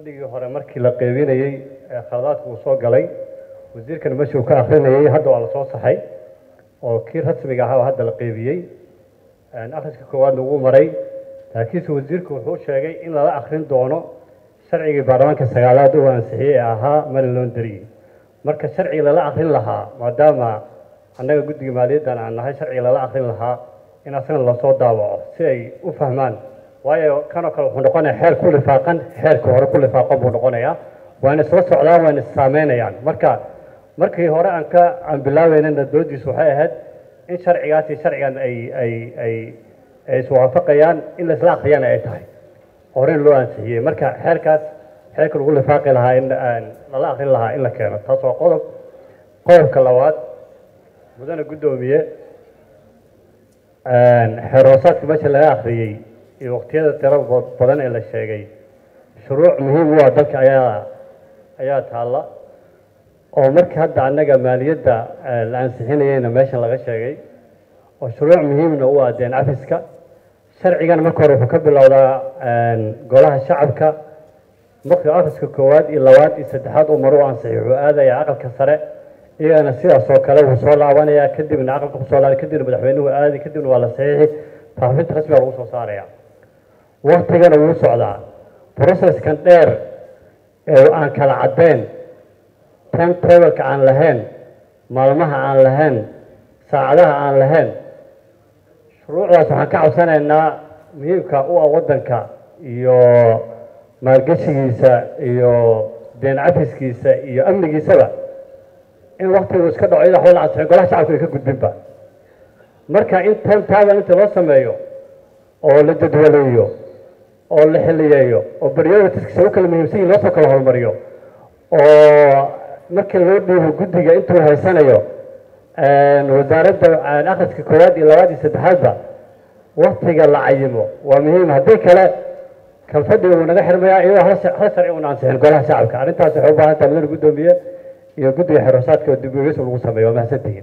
fadhigii hore markii la qeybinayey ee khaladaadka uu soo galay wasiirkan meesha uu ka akrinayey hadda waa la soo saxay oo kii rasmiga ahaa hadda la qeybiyey akhriska koowaad lagu maray laakiinse wasiirku wuxuu sheegay in lala akrin doono sharcigii baarlamaanka sagaalaad uu ansixiyey ee ahaa mali laundry marka sharcigi lala akrin lahaa maadaama annaga guddiga maaliyaddan aan nahay sharcigi lala akrin lahaa in asagana la soo daawaco si ay u fahmaan waayo kanoo kale wuxuu noqonayaa xeer ku lifaaqan xeerka hore ku lifaaqan buu noqonayaa waana isla socdaan waana issaameynayaan marka markii hore aan ka aan bilaabeynana doodiisu waxay ahayd in sharcigaas iyo sharcigan ay ay ay ay iswaafaqayaan in la isla akriyana ay tahay hore loo ansixiyey marka xeerkaas xeerka lagu lifaaqi lahaa in lala akrin lahaa in la keeno taas waa qodob qodobka labaad mudane guddoomiye xeeroosaadka meesha laga akriyey iyo waqtiyada tiro badan ee la sheegay. Shuruuc muhiim u ah dalka ayaa ayaa taalla. Oo markii hadda annaga maaliyadda la ansixinayeyna meeshan laga sheegay oo shuruuc muhiimna u ah deen cafiska sharcigana marka hore wuxuu ka bilowdaa golaha shacabka. Markii afiska koowaad iyo labaad iyo saddexaad uu maru ansixi wuxuu aadayaa aqalka sare iyagana sidaas oo kale wuu soo laabanayaa kadibna aqalka ku soo laabay kadibna madaxweynuhu aadi kadibna waa la saxiixi faafinta rasmiga lagu soo saaraya waktigana wuu socdaa processkan dheer ee aan kala caddeyn time aan lahayn maalmaha aan lahayn saacadaha aan lahayn shuruucdaas waxaan ka cabsanaynaa muhiimka u ah waddanka iyo maalgeshigiisa iyo deen cafiskiisa iyo amnigiisaba in waktigu iska dhaco iyada waxba la ansixin golaha shacabka ay ka gudbinba. Marka in time table inta loo sameeyo oo la jadwaleeyo oo la xiliyeeyo oo prioritiskiisa u kala muhiimsan yihiin loo soo kala horumariyo oo markii loo dhiibo guddiga intuu haysanayo wasaaradda akhriska koowaad iyo labaad iyo saddexaadba waktiga la cayimo. Waa muhiim. Haddii kale kan fadhiga uu naga xirmayaa iyadoo hal sharci una ansixin golaha shacabka. Arrintaas waxay u baahan tahay mudane guddoomiye iyo guddiga xeroosaadka oo dib uegis lagu sameeyo. Waa mahadsantihiin